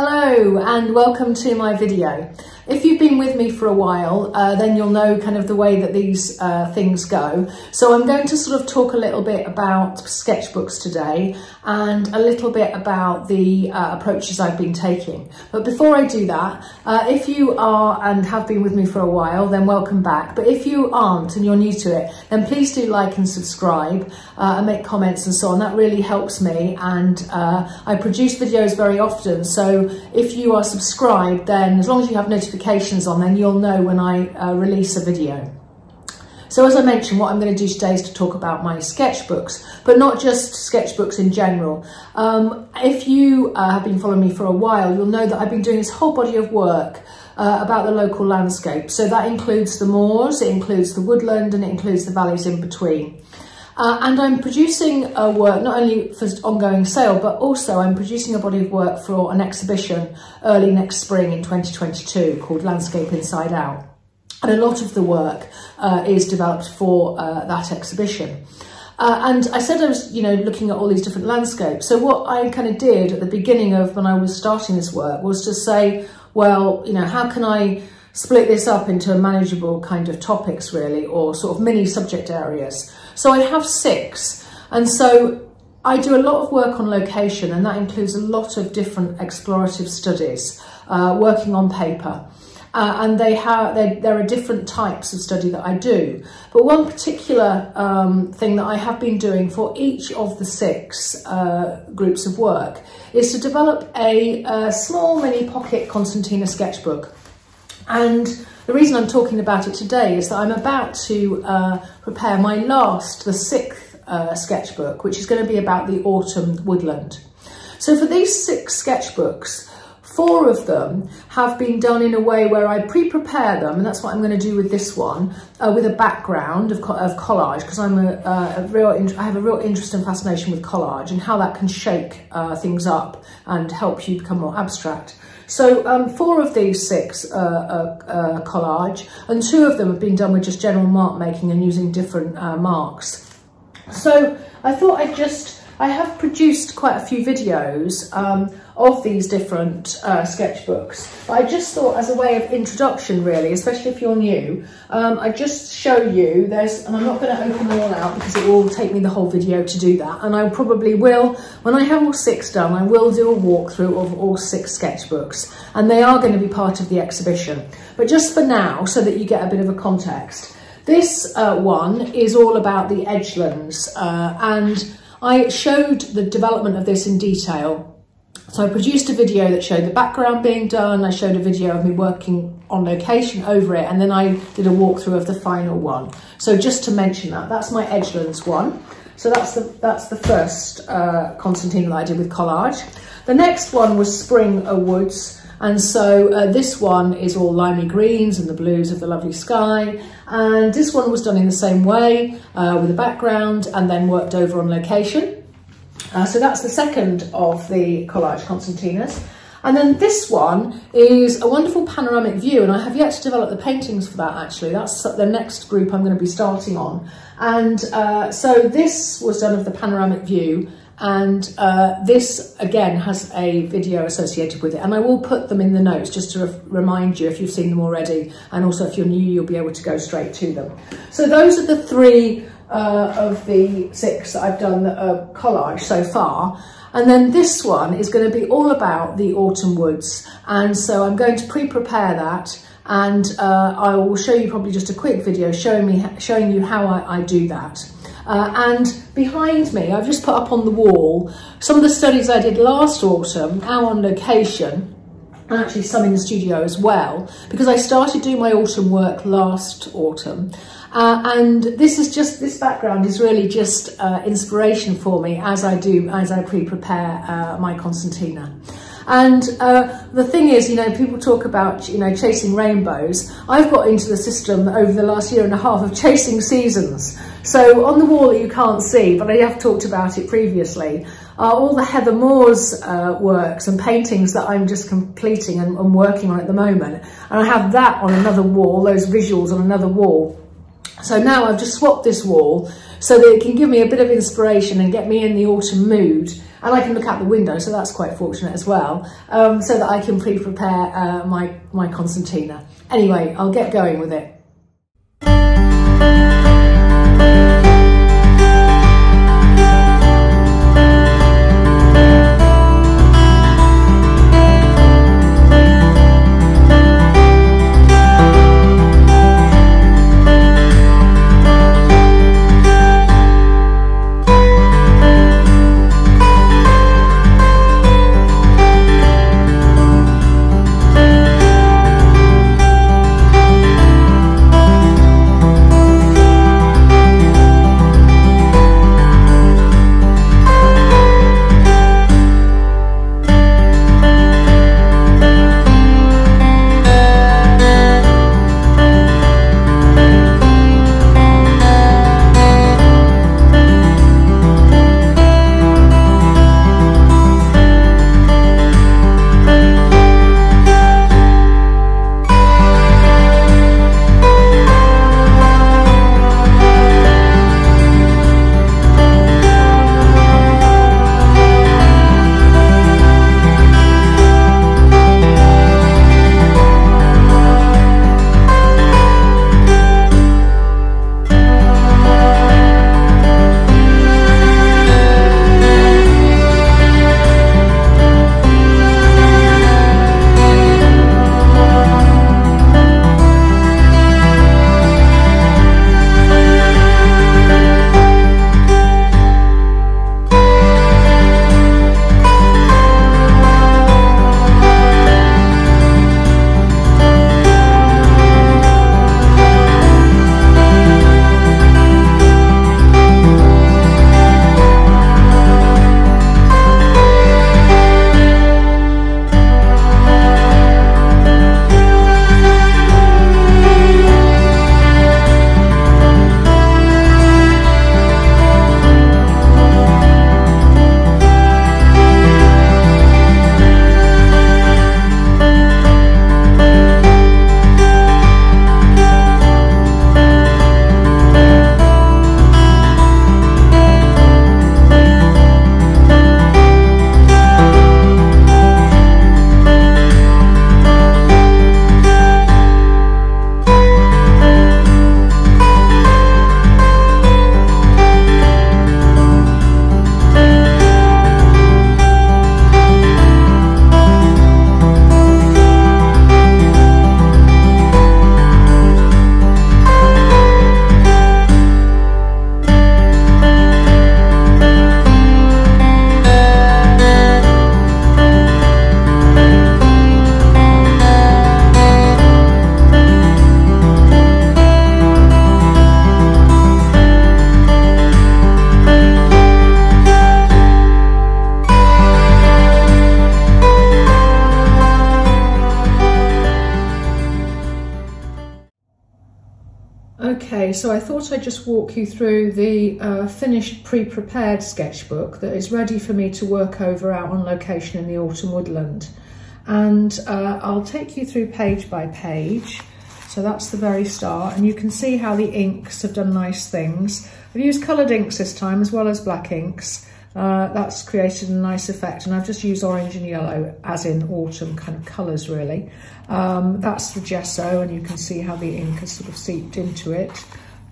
Hello and welcome to my video. If you've been with me for a while, uh, then you'll know kind of the way that these uh, things go. So I'm going to sort of talk a little bit about sketchbooks today and a little bit about the uh, approaches I've been taking. But before I do that, uh, if you are and have been with me for a while, then welcome back. But if you aren't and you're new to it, then please do like and subscribe uh, and make comments and so on. That really helps me and uh, I produce videos very often. So if you are subscribed, then as long as you have notifications notifications on, then you'll know when I uh, release a video. So as I mentioned, what I'm going to do today is to talk about my sketchbooks, but not just sketchbooks in general. Um, if you uh, have been following me for a while, you'll know that I've been doing this whole body of work uh, about the local landscape. So that includes the moors, it includes the woodland, and it includes the valleys in between. Uh, and I'm producing a work not only for ongoing sale, but also I'm producing a body of work for an exhibition early next spring in 2022 called Landscape Inside Out. And a lot of the work uh, is developed for uh, that exhibition. Uh, and I said I was, you know, looking at all these different landscapes. So what I kind of did at the beginning of when I was starting this work was to say, well, you know, how can I split this up into manageable kind of topics really, or sort of mini subject areas. So I have six. And so I do a lot of work on location and that includes a lot of different explorative studies, uh, working on paper. Uh, and they have they, there are different types of study that I do. But one particular um, thing that I have been doing for each of the six uh, groups of work is to develop a, a small mini pocket concertina sketchbook and the reason I'm talking about it today is that I'm about to uh, prepare my last, the sixth uh, sketchbook, which is going to be about the autumn woodland. So for these six sketchbooks, four of them have been done in a way where I pre-prepare them, and that's what I'm going to do with this one, uh, with a background of, of collage, because I'm a, uh, a, real, I have a real interest and fascination with collage and how that can shake uh, things up and help you become more abstract. So um, four of these six uh, uh, uh, collage and two of them have been done with just general mark making and using different marks. So I thought I'd just, I have produced quite a few videos um, of these different uh, sketchbooks. But I just thought as a way of introduction really, especially if you're new, um, I just show you, there's, and I'm not going to open them all out because it will take me the whole video to do that. And I probably will, when I have all six done, I will do a walkthrough of all six sketchbooks. And they are going to be part of the exhibition. But just for now, so that you get a bit of a context, this uh, one is all about the edgelands uh, and I showed the development of this in detail so I produced a video that showed the background being done, I showed a video of me working on location over it, and then I did a walkthrough of the final one. So just to mention that, that's my Edgelands one. So that's the, that's the first uh, concertina that I did with collage. The next one was Spring Woods, and so uh, this one is all limey greens and the blues of the lovely sky. And this one was done in the same way uh, with a background and then worked over on location. Uh, so that's the second of the collage concertinas. And then this one is a wonderful panoramic view, and I have yet to develop the paintings for that actually. That's the next group I'm going to be starting on. And uh, so this was done of the panoramic view, and uh, this again has a video associated with it. And I will put them in the notes just to re remind you if you've seen them already, and also if you're new, you'll be able to go straight to them. So those are the three uh, of the six that I've done a collage so far. And then this one is going to be all about the autumn woods. And so I'm going to pre-prepare that and uh, I will show you probably just a quick video showing me showing you how I, I do that. Uh, and behind me, I've just put up on the wall some of the studies I did last autumn, now on location, and actually some in the studio as well, because I started doing my autumn work last autumn. Uh, and this is just, this background is really just uh, inspiration for me as I do, as I pre-prepare uh, my concertina. And uh, the thing is, you know, people talk about, you know, chasing rainbows. I've got into the system over the last year and a half of chasing seasons. So on the wall that you can't see, but I have talked about it previously, are all the Heather Moors uh, works and paintings that I'm just completing and, and working on at the moment. And I have that on another wall, those visuals on another wall. So now I've just swapped this wall so that it can give me a bit of inspiration and get me in the autumn mood. And I can look out the window, so that's quite fortunate as well, um, so that I can pre-prepare uh, my, my concertina. Anyway, I'll get going with it. Okay, so I thought I'd just walk you through the uh, finished pre-prepared sketchbook that is ready for me to work over out on location in the autumn woodland. And uh, I'll take you through page by page. So that's the very start and you can see how the inks have done nice things. I've used coloured inks this time as well as black inks. Uh, that's created a nice effect and I've just used orange and yellow as in autumn kind of colours really. Um, that's the gesso and you can see how the ink has sort of seeped into it.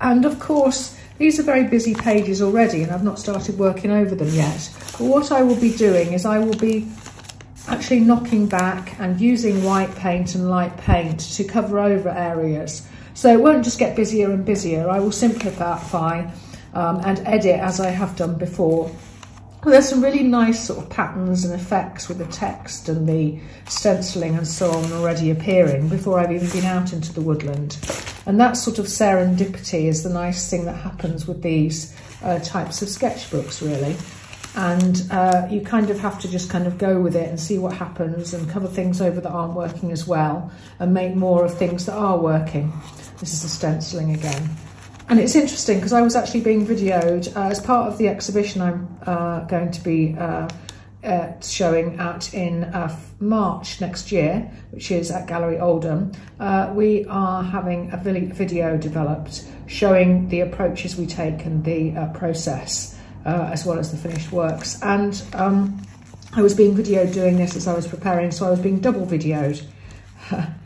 And of course, these are very busy pages already and I've not started working over them yet. But what I will be doing is I will be actually knocking back and using white paint and light paint to cover over areas. So it won't just get busier and busier. I will simplify um, and edit as I have done before there's some really nice sort of patterns and effects with the text and the stenciling and so on already appearing before I've even been out into the woodland. And that sort of serendipity is the nice thing that happens with these uh, types of sketchbooks, really. And uh, you kind of have to just kind of go with it and see what happens and cover things over that aren't working as well and make more of things that are working. This is the stenciling again. And it's interesting because I was actually being videoed uh, as part of the exhibition I'm uh, going to be uh, uh, showing at in uh, March next year, which is at Gallery Oldham, uh, we are having a video developed showing the approaches we take and the process, as well as the finished works. And um, I was being videoed doing this as I was preparing, so I was being double videoed.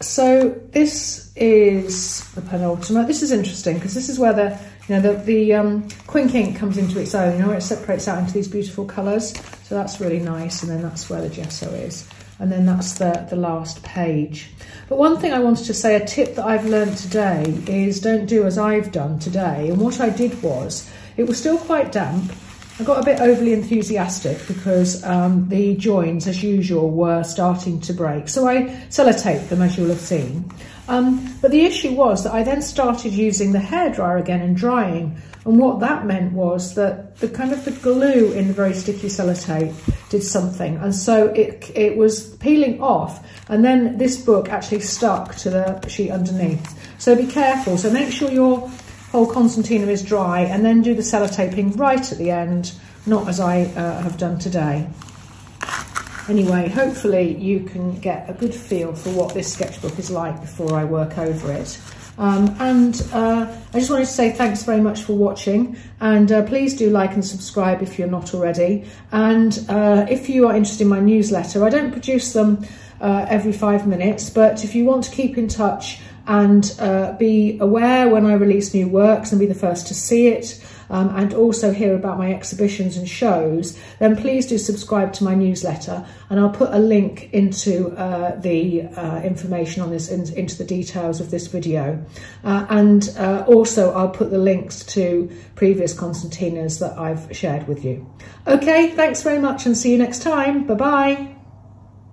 so this is the penultimate. This is interesting because this is where the you know the the um, Quink ink comes into its own. You know, it separates out into these beautiful colours. So that's really nice. And then that's where the gesso is. And then that's the, the last page. But one thing I wanted to say, a tip that I've learned today is don't do as I've done today. And what I did was, it was still quite damp, I got a bit overly enthusiastic because um, the joins, as usual, were starting to break. So I sellotaped them, as you'll have seen. Um, but the issue was that I then started using the hairdryer again and drying. And what that meant was that the kind of the glue in the very sticky sellotape did something. And so it, it was peeling off. And then this book actually stuck to the sheet underneath. So be careful. So make sure your whole concertina is dry and then do the sellotaping right at the end, not as I uh, have done today. Anyway, hopefully you can get a good feel for what this sketchbook is like before I work over it. Um, and uh, I just wanted to say thanks very much for watching and uh, please do like and subscribe if you're not already. And uh, if you are interested in my newsletter, I don't produce them uh, every five minutes, but if you want to keep in touch and uh, be aware when I release new works and be the first to see it um, and also hear about my exhibitions and shows, then please do subscribe to my newsletter and I'll put a link into uh, the uh, information on this, in, into the details of this video. Uh, and uh, also I'll put the links to previous concertinas that I've shared with you. Okay, thanks very much and see you next time. Bye-bye.